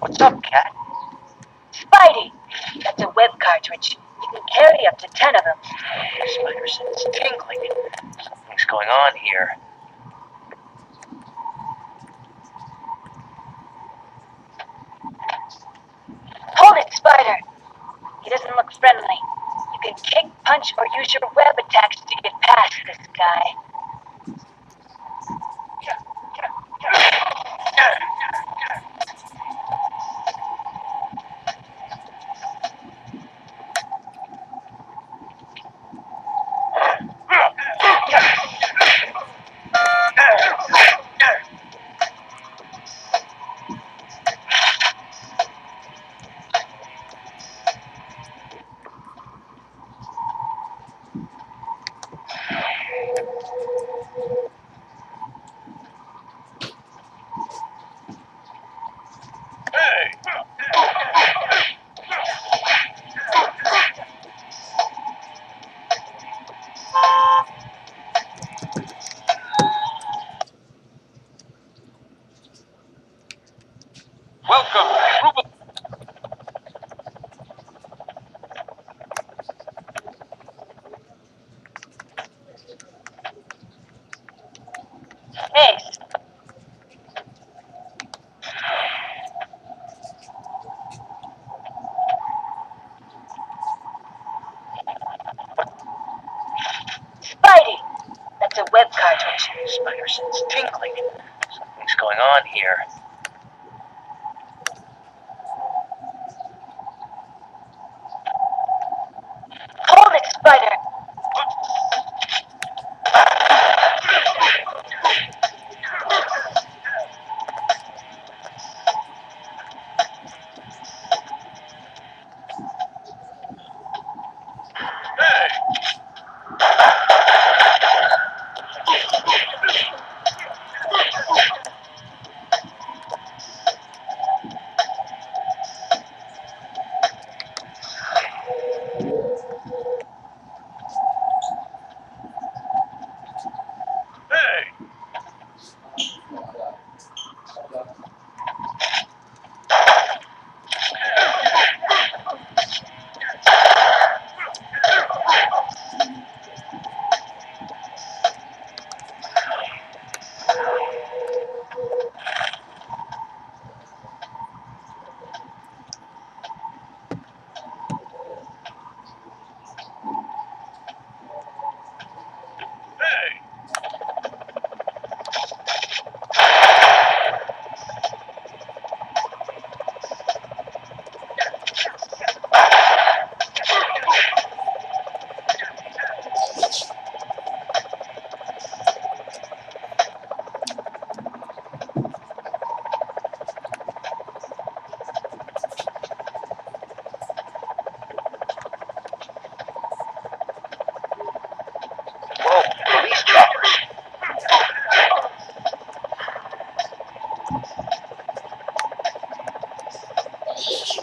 What's up, cat? Spidey! That's a web cartridge. You can carry up to ten of them. Spider sense tingling. Something's going on here. Hold it, Spider! He doesn't look friendly. You can kick, punch, or use your web attacks to get past this guy. Welcome, Ruben. Spidey. That's a web cartoon. Spider sense tingling. Something's going on here. Yeah.